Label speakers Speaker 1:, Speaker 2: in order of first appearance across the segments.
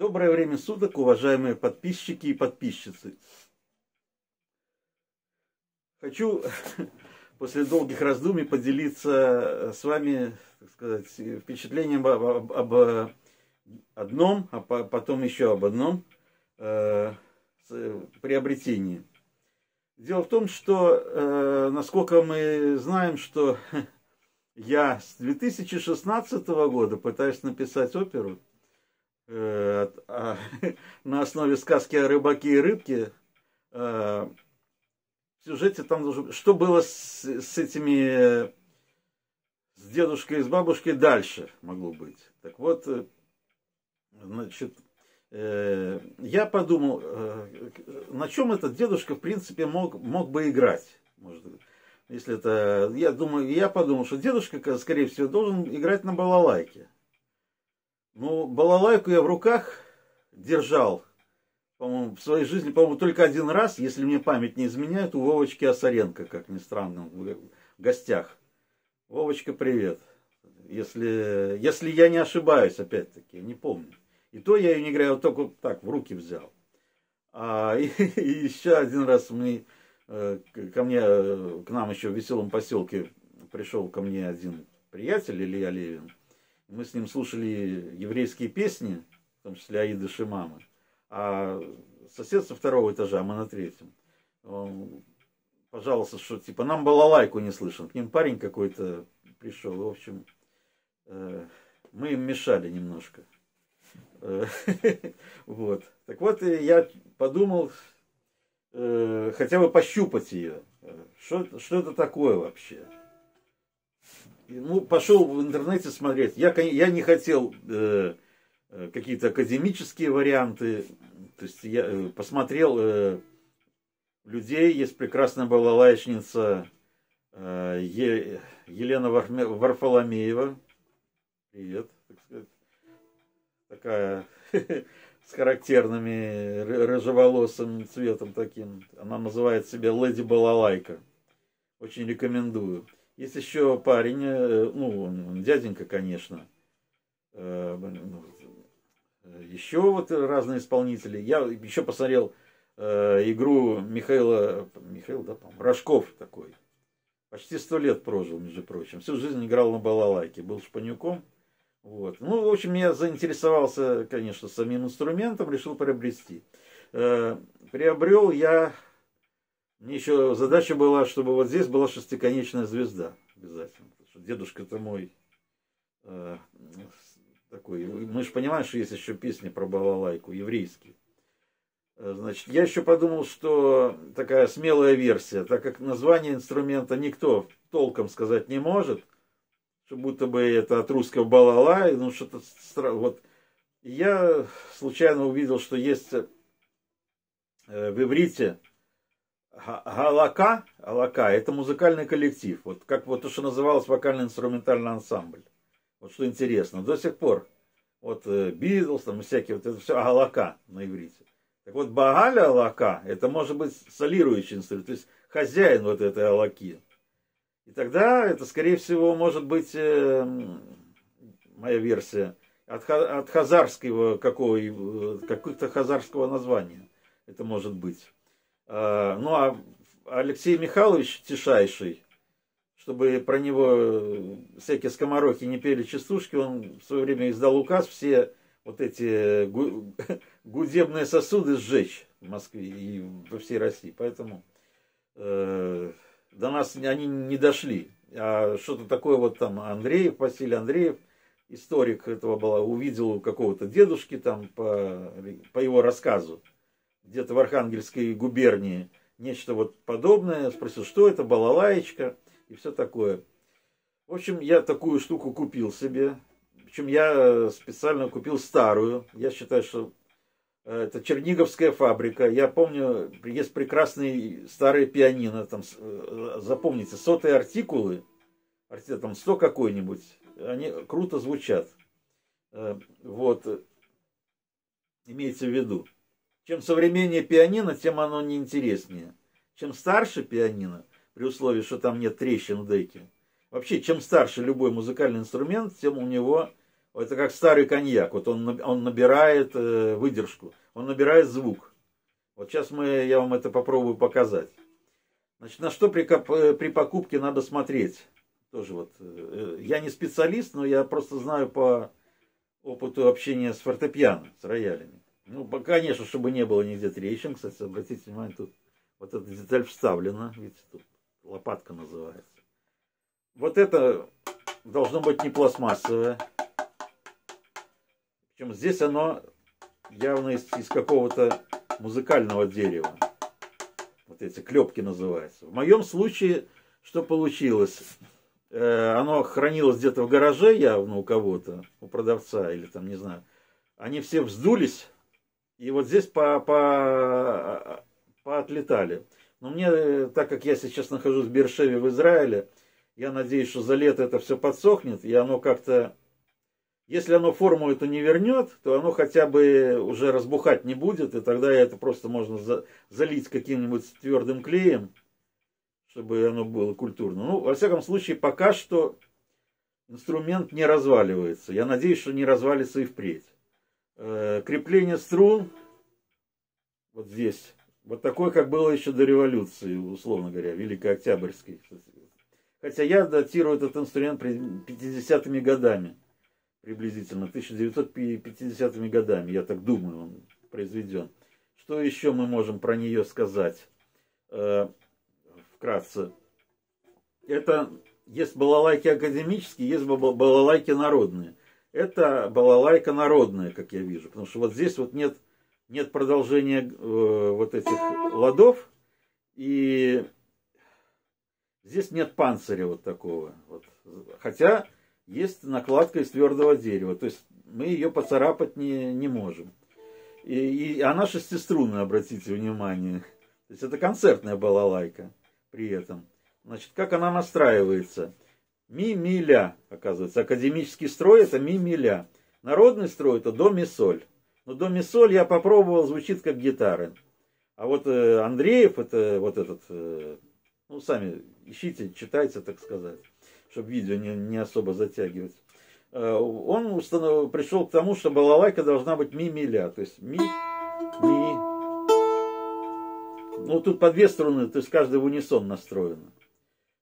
Speaker 1: Доброе время суток, уважаемые подписчики и подписчицы. Хочу после долгих раздумий поделиться с вами, так сказать, впечатлением об, об одном, а потом еще об одном э, приобретении. Дело в том, что, э, насколько мы знаем, что я с 2016 года пытаюсь написать оперу э, а, на основе сказки о рыбаке и рыбке. Э, в сюжете там должен... Что было с, с этими... С дедушкой и с бабушкой дальше могло быть. Так вот, э, значит, я подумал, на чем этот дедушка, в принципе, мог, мог бы играть. Может, если это, я думаю, я подумал, что дедушка, скорее всего, должен играть на балалайке. Ну, балалайку я в руках держал, по-моему, в своей жизни, по-моему, только один раз, если мне память не изменяет, у Вовочки Осаренко, как ни странно, в гостях. Вовочка, привет. Если, если я не ошибаюсь, опять-таки, не помню. И то я ее не играю, только так, в руки взял. А, и, и еще один раз мы Э, ко мне, э, к нам еще в веселом поселке пришел ко мне один приятель, Илья Левин. Мы с ним слушали еврейские песни, в том числе Аида Шимамы. А сосед со второго этажа, мы на третьем. Он пожаловался, что типа нам балалайку не слышен. К ним парень какой-то пришел. В общем, э, мы им мешали немножко. Вот. Так вот, я подумал, э, хотя бы пощупать ее. Что, что это такое вообще? Ну, пошел в интернете смотреть. Я, я не хотел э, э, какие-то академические варианты. То есть я э, посмотрел э, людей. Есть прекрасная балалайчница э, Елена Варфоломеева. Привет, так сказать. Такая с характерными рыжеволосым цветом таким. Она называет себя Леди Балалайка. Очень рекомендую. Есть еще парень, э, ну, дяденька, конечно. Э, ну, еще вот разные исполнители. Я еще посмотрел э, игру Михаила, Михаил, да, по Рожков такой. Почти сто лет прожил, между прочим. Всю жизнь играл на балалайке. Был шпанюком. Вот. Ну, в общем, я заинтересовался, конечно, самим инструментом, решил приобрести. Приобрел я, мне еще задача была, чтобы вот здесь была шестиконечная звезда обязательно. дедушка-то мой э, такой. Мы же понимаем, что есть еще песни про балалайку, еврейские. Э, значит, я еще подумал, что такая смелая версия, так как название инструмента никто толком сказать не может, что будто бы это от русского балалай, ну что-то вот. я случайно увидел, что есть э, в иврите Галака, Галака, это музыкальный коллектив, вот как вот то, что называлось вокально-инструментальный ансамбль. Вот что интересно, до сих пор, вот Битлз, там всякие, вот это все Галака на иврите. Так вот, Багаля Алака, это может быть солирующий инструмент, то есть хозяин вот этой Алаки. И тогда это, скорее всего, может быть э, моя версия от, от хазарского какого, э, какого-то хазарского названия. Это может быть. А, ну а Алексей Михайлович Тишайший, чтобы про него э, всякие скоморохи не пели частушки, он в свое время издал указ все вот эти гудебные сосуды сжечь в Москве и во всей России. Поэтому э, до нас они не дошли. А что-то такое вот там Андреев, Василий Андреев, историк этого была, увидел у какого-то дедушки там по, по его рассказу, где-то в Архангельской губернии, нечто вот подобное, спросил, что это, балалаечка и все такое. В общем, я такую штуку купил себе, причем я специально купил старую. Я считаю, что Э, это Черниговская фабрика. Я помню, есть прекрасные старые пианино. Там, э, запомните, сотые артикулы, там сто какой-нибудь, они круто звучат. Э, вот, имеется в виду. Чем современнее пианино, тем оно неинтереснее. Чем старше пианино, при условии, что там нет трещин в деке, вообще, чем старше любой музыкальный инструмент, тем у него Это как старый коньяк. Вот он, он набирает э, выдержку, он набирает звук. Вот сейчас мы, я вам это попробую показать. Значит, на что при, э, при покупке надо смотреть? Тоже вот, э, я не специалист, но я просто знаю по опыту общения с фортепиано, с роялями. Ну, конечно, чтобы не было нигде трещин, кстати, обратите внимание, тут вот эта деталь вставлена, видите, тут лопатка называется. Вот это должно быть не пластмассовое. Причем здесь оно явно из, из какого-то музыкального дерева. Вот эти клепки называются. В моем случае, что получилось? Э, оно хранилось где-то в гараже явно у кого-то, у продавца или там, не знаю. Они все вздулись, и вот здесь по, по, поотлетали. Но мне, так как я сейчас нахожусь в Бершеве в Израиле, я надеюсь, что за лето это все подсохнет, и оно как-то, если оно форму эту не вернет, то оно хотя бы уже разбухать не будет, и тогда это просто можно за, залить каким-нибудь твердым клеем, чтобы оно было культурно. Ну, во всяком случае, пока что инструмент не разваливается. Я надеюсь, что не развалится и впредь. Э, крепление струн вот здесь вот такой, как было еще до революции, условно говоря, Великой Октябрьской. Хотя я датирую этот инструмент 50-ми годами, приблизительно, 1950-ми годами, я так думаю, он произведен. Что еще мы можем про нее сказать э, вкратце? Это есть балалайки академические, есть балалайки народные. Это балалайка народная, как я вижу, потому что вот здесь вот нет нет продолжения э, вот этих ладов, и здесь нет панциря вот такого. Вот. Хотя есть накладка из твердого дерева, то есть мы ее поцарапать не, не можем. И, и она шестиструнная, обратите внимание. То есть это концертная балалайка при этом. Значит, как она настраивается? Ми, ми, ля, оказывается. Академический строй это ми, ми, ля. Народный строй это до, ми, соль. Но до ми соль я попробовал, звучит как гитара. А вот э, Андреев, это вот этот, э, ну сами ищите, читайте, так сказать, чтобы видео не, не особо затягивать. Э, он установ... пришел к тому, что балалайка должна быть ми-ми-ля. То есть ми, ми. Ну тут по две струны, то есть каждый в унисон настроена.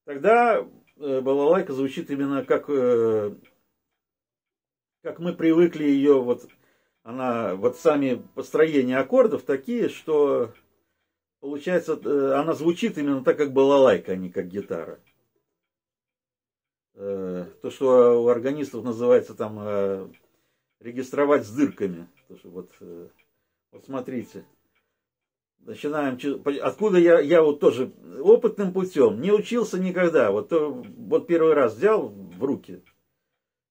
Speaker 1: Тогда балалайка звучит именно как, э, как мы привыкли ее вот она, вот сами построения аккордов такие, что получается, э, она звучит именно так, как балалайка, а не как гитара. Э, то, что у органистов называется там э, регистровать с дырками. Вот, вот смотрите. Начинаем. Откуда я, я вот тоже опытным путем, не учился никогда. Вот, вот первый раз взял в руки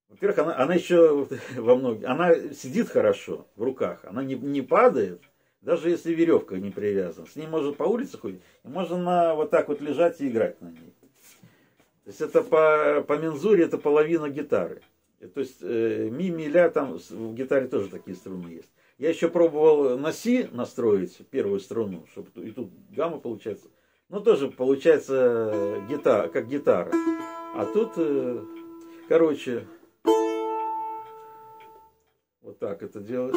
Speaker 1: во-первых, она, она еще во многих, она сидит хорошо в руках, она не, не падает, даже если веревка не привязана. С ней можно по улице ходить, можно на, вот так вот лежать и играть на ней. То есть это по, по мензуре это половина гитары. То есть э, ми, ми, ля, там в гитаре тоже такие струны есть. Я еще пробовал на си настроить первую струну, чтобы и тут гамма получается. Но тоже получается гитара, как гитара. А тут, э, короче, вот так это делать.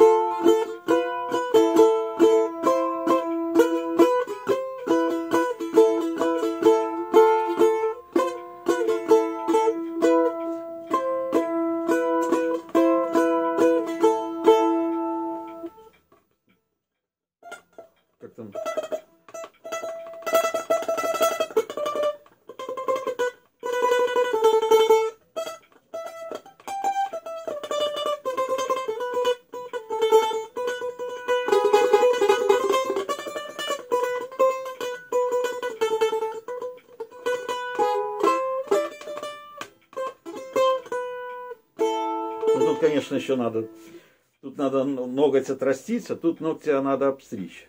Speaker 1: Конечно, еще надо, тут надо ноготь отрастить, а тут ногтя надо обстричь.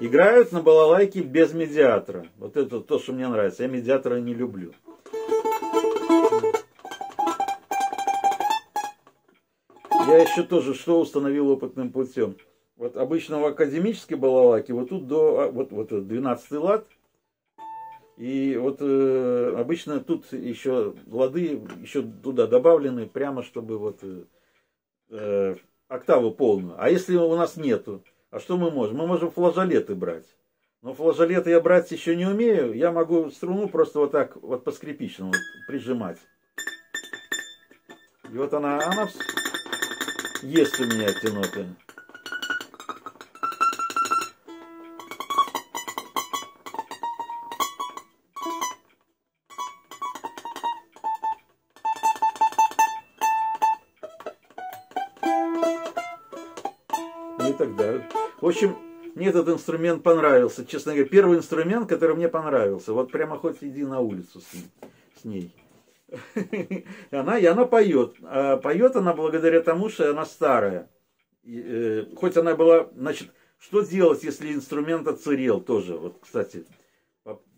Speaker 1: Играют на балалайке без медиатора. Вот это то, что мне нравится. Я медиатора не люблю. Я еще тоже что установил опытным путем. Вот обычно в академической балалайке, вот тут до, а, вот, вот 12 лад, И вот э, обычно тут еще лады еще туда добавлены, прямо чтобы вот э, э, октаву полную. А если у нас нету, а что мы можем? Мы можем флажолеты брать. Но флажолеты я брать еще не умею. Я могу струну просто вот так вот по скрипичному прижимать. И вот она, она есть у меня эти ноты. В общем, мне этот инструмент понравился. Честно говоря, первый инструмент, который мне понравился. Вот прямо хоть иди на улицу с, ним, с ней. Она, и она поет. А поет она благодаря тому, что она старая. И, э, хоть она была, значит, что делать, если инструмент отсырел тоже? Вот, кстати,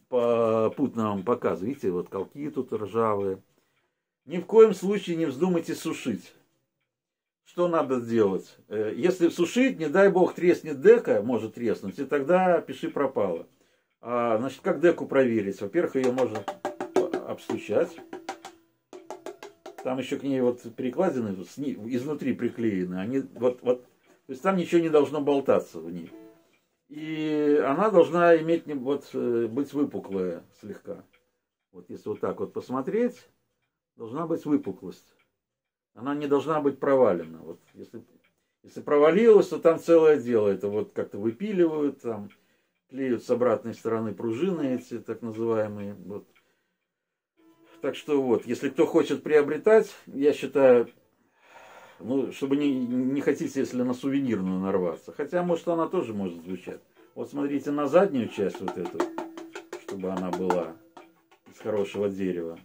Speaker 1: попутно вам показываю. Видите, вот колки тут ржавые. Ни в коем случае не вздумайте сушить. Что надо сделать? Э, если сушить, не дай бог, треснет дека, может треснуть, и тогда пиши пропало. А, значит, как деку проверить? Во-первых, ее можно обстучать. Там еще к ней вот перекладины изнутри приклеены. Они вот, вот, то есть там ничего не должно болтаться в ней. И она должна иметь вот, э, быть выпуклая слегка. Вот если вот так вот посмотреть, должна быть выпуклость. Она не должна быть провалена. Вот если, если провалилась, то там целое дело. Это вот как-то выпиливают, там клеют с обратной стороны пружины эти так называемые. Вот. Так что вот, если кто хочет приобретать, я считаю, ну, чтобы не, не хотите, если на сувенирную нарваться. Хотя, может, она тоже может звучать. Вот смотрите на заднюю часть вот эту, чтобы она была из хорошего дерева.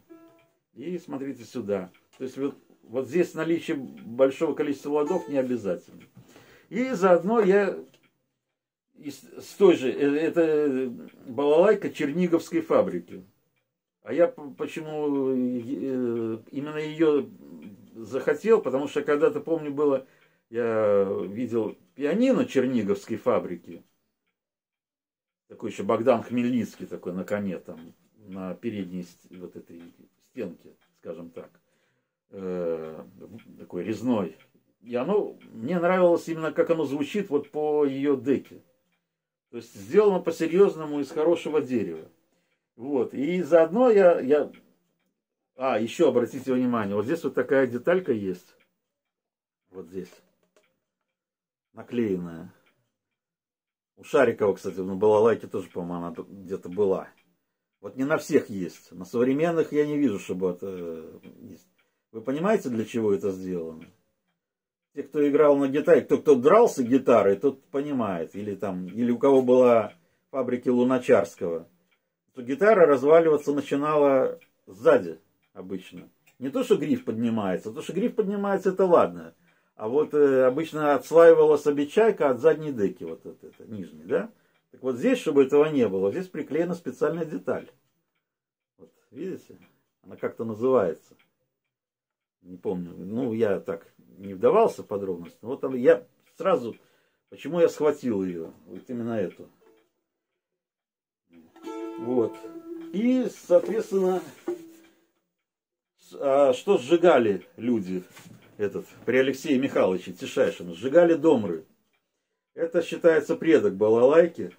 Speaker 1: И смотрите сюда. То есть вот, вот здесь наличие большого количества ладов не обязательно. И заодно я с той же, э, это балалайка Черниговской фабрики. А я почему э, именно ее захотел, потому что когда-то, помню, было, я видел пианино Черниговской фабрики. Такой еще Богдан Хмельницкий такой на коне там, на передней вот этой стенке, скажем так. Э, такой резной. И оно, мне нравилось именно, как оно звучит вот по ее деке. То есть сделано по-серьезному из хорошего дерева. Вот. И заодно я, я... А, еще обратите внимание, вот здесь вот такая деталька есть. Вот здесь. Наклеенная. У Шарикова, кстати, на балалайке тоже, по-моему, она где-то была. Вот не на всех есть. На современных я не вижу, чтобы это есть. Вы понимаете, для чего это сделано? Те, кто играл на гитаре, кто, кто дрался гитарой, тот понимает. Или там, или у кого была фабрики Луначарского то гитара разваливаться начинала сзади обычно. Не то, что гриф поднимается, то, что гриф поднимается, это ладно. А вот э, обычно отслаивалась обечайка от задней деки, вот это, это нижней, да? Так вот здесь, чтобы этого не было, здесь приклеена специальная деталь. Вот, видите? Она как-то называется. Не помню. Ну, я так не вдавался в подробности. Вот я сразу, почему я схватил ее, вот именно эту. Вот. И, соответственно, а что сжигали люди этот, при Алексее Михайловиче Тишайшине? Сжигали домры. Это считается предок балалайки.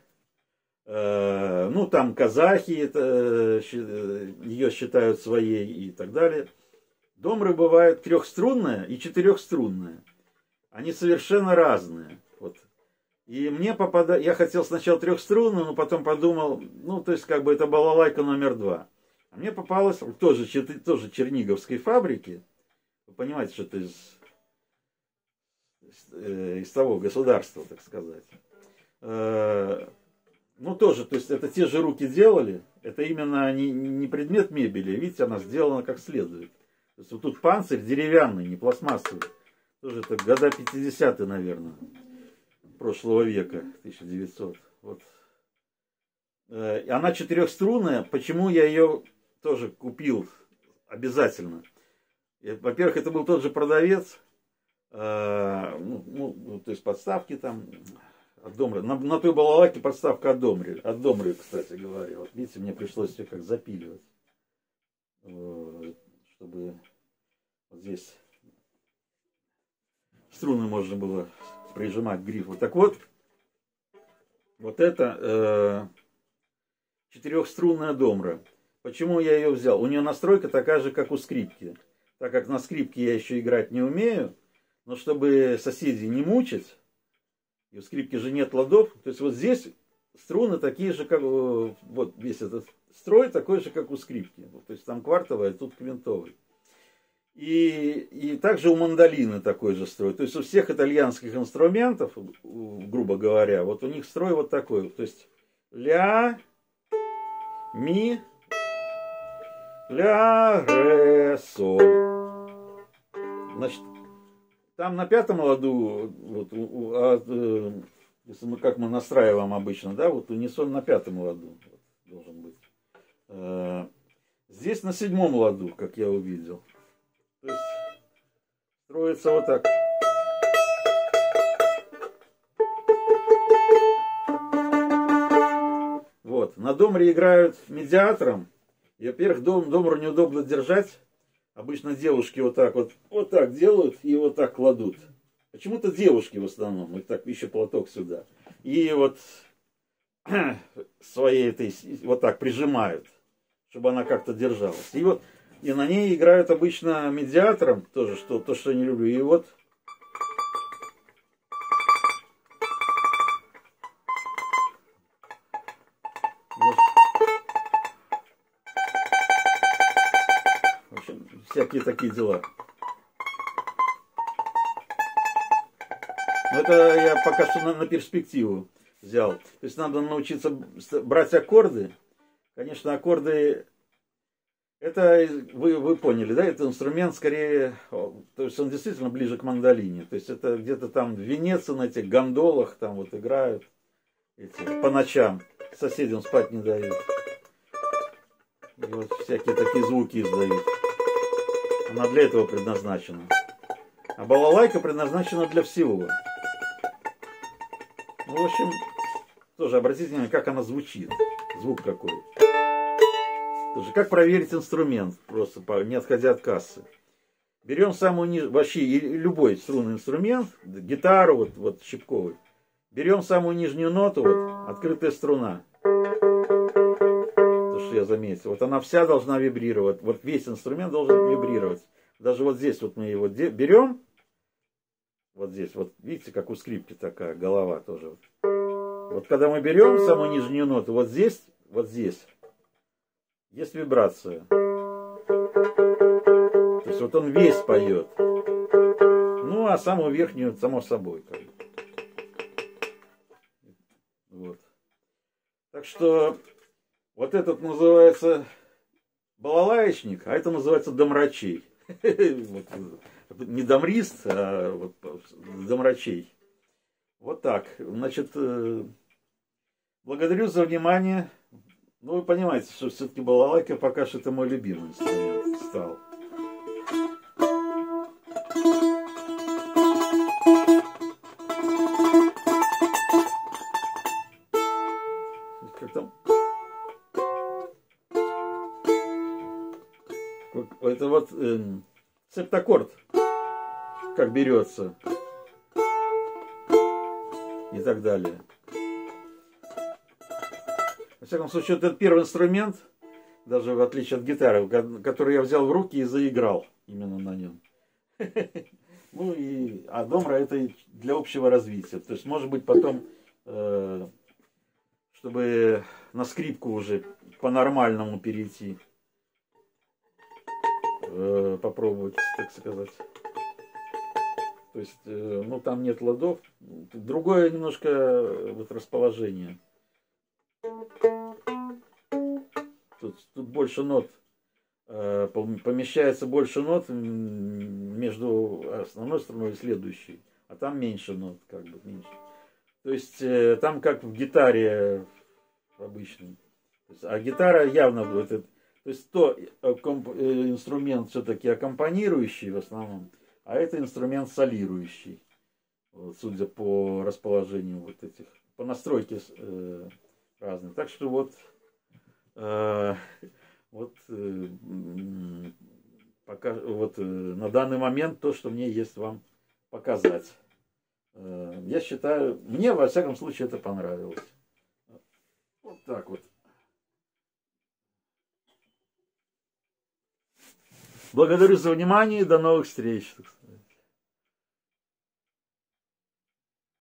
Speaker 1: Э, ну, там казахи это, э, ее считают своей и так далее. Домры бывают трехструнная и четырехструнная. Они совершенно разные. Вот и мне попадает, я хотел сначала трехструнную, но потом подумал, ну, то есть, как бы это балалайка номер два. А мне попалось тоже, тоже Черниговской фабрики. Вы понимаете, что это из, из, э, из того государства, так сказать. Э, ну, тоже, то есть, это те же руки делали. Это именно не, не предмет мебели. Видите, она сделана как следует. То есть, вот тут панцирь деревянный, не пластмассовый. Тоже это года 50-е, наверное прошлого века, 1900. Вот. Э, она четырехструнная. Почему я ее тоже купил обязательно? Во-первых, это был тот же продавец, э, ну, ну, то есть подставки там, от домры. На, на той балалайке подставка от домры. От домры, кстати говоря. Вот видите, мне пришлось все как запиливать. Чтобы здесь струны можно было прижимать к грифу. Так вот, вот это э, четырехструнная домра. Почему я ее взял? У нее настройка такая же, как у скрипки. Так как на скрипке я еще играть не умею, но чтобы соседей не мучить, и у скрипки же нет ладов, то есть вот здесь струны такие же, как вот весь этот строй такой же, как у скрипки. То есть там квартовый, а тут квинтовый. И, и также у мандолины такой же строй. То есть у всех итальянских инструментов, грубо говоря, вот у них строй вот такой. То есть ля, ми, ля, ре, соль. Значит, там на пятом ладу, вот, а, э, если мы, как мы настраиваем обычно, да, вот унисон на пятом ладу вот, должен быть. Э, здесь на седьмом ладу, как я увидел. Строится вот так. Вот. На домре играют медиатором. И, во-первых, дом, домру неудобно держать. Обычно девушки вот так вот, вот так делают и вот так кладут. Почему-то девушки в основном. Вот так еще платок сюда. И вот своей этой вот так прижимают, чтобы она как-то держалась. И вот и на ней играют обычно медиатором, тоже что, то, что я не люблю. И вот всякие такие дела. Но это я пока что на, на перспективу взял. То есть надо научиться брать аккорды. Конечно, аккорды это вы, вы поняли, да, это инструмент скорее, то есть он действительно ближе к мандолине. То есть это где-то там в Венеции на этих гондолах там вот играют эти, по ночам. Соседям спать не дают. И вот всякие такие звуки издают. Она для этого предназначена. А балалайка предназначена для всего. Ну, в общем, тоже обратите внимание, как она звучит. Звук какой. Тоже как проверить инструмент, просто не отходя от кассы. Берем самую нижнюю, вообще любой струнный инструмент, гитару, вот, вот щипковый. Берем самую нижнюю ноту, вот, открытая струна. То, что я заметил. Вот она вся должна вибрировать. Вот весь инструмент должен вибрировать. Даже вот здесь вот мы его берем. Вот здесь, вот видите, как у скрипки такая голова тоже. Вот когда мы берем самую нижнюю ноту, вот здесь, вот здесь, есть вибрация. То есть вот он весь поет. Ну, а самую верхнюю, само собой. Как бы. Вот. Так что вот этот называется балалаечник, а это называется домрачей. Не домрист, а вот домрачей. Вот так. Значит, э, благодарю за внимание. Ну, вы понимаете, что все-таки балалайка пока что это мой любимый инструмент стал. Как там? Это вот э, септаккорд, как берется и так далее. Всяком случае, это первый инструмент, даже в отличие от гитары, который я взял в руки и заиграл именно на нем. Ну и, а домра это для общего развития. То есть, может быть, потом, э, чтобы на скрипку уже по-нормальному перейти, э, попробовать, так сказать. То есть, э, ну там нет ладов. Другое немножко вот расположение. Тут, тут больше нот, э, помещается больше нот между основной струной и следующей, а там меньше нот, как бы меньше. То есть э, там как в гитаре обычном. А гитара явно это, то есть то э, инструмент все-таки аккомпанирующий в основном, а это инструмент солирующий. судя по расположению вот этих, по настройке э, разных. Так что вот, вот, э, пока, вот э, на данный момент то, что мне есть вам показать. Э, я считаю, мне во всяком случае это понравилось. Вот так вот. Благодарю за внимание и до новых встреч.